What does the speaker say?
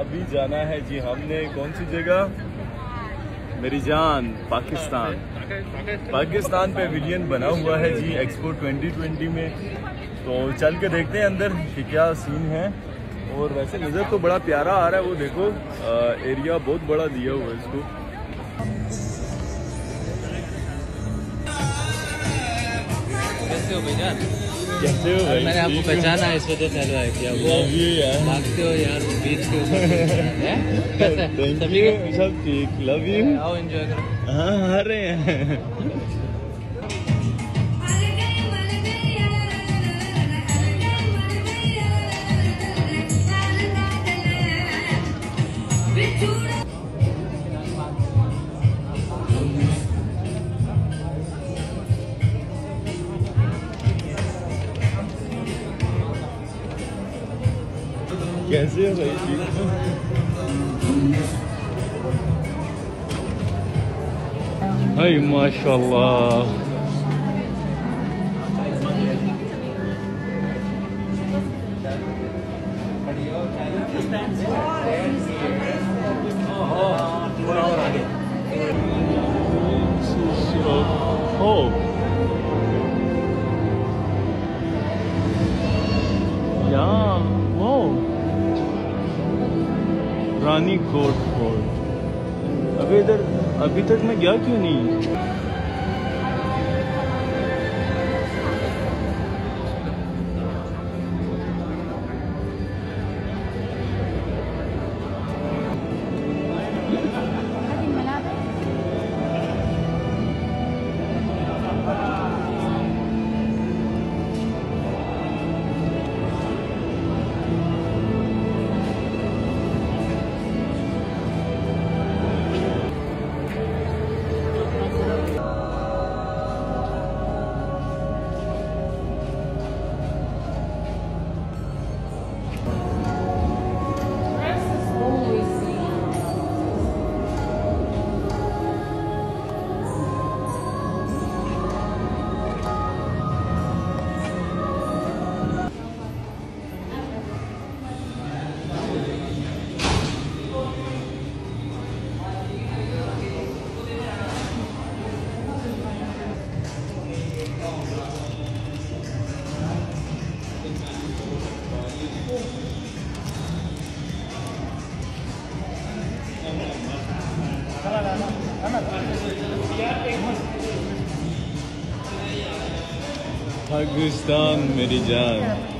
अभी जाना है जी हमने कौन सी जगह? मेरी जान पाकिस्तान। पाकिस्तान पे विलियन बना हुआ है जी एक्सपो 2020 में। तो चल के देखते हैं अंदर कि क्या सीन है। और वैसे नज़र तो बड़ा प्यारा आ रहा है वो देखो। आ, एरिया बहुत बड़ा दिया हुआ है इसको। कैसे हो भैया कैसे हो भाई? मैंने आपको पहचाना है इस वजह से हेलो किया वो Love यार भागते हो यार बीच के ऊपर हैं? कैसा सभी के? सब ठीक. लव यू आओ एंजॉय करो। हाँ आ रहे हैं। कैसे हो भाई ठीक हो? हाय माशाल्लाह Oh. रानी कोट फोर्ट अभी इधर अभी तक मैं गया क्यों नहीं? पाकिस्तान मेरी जान।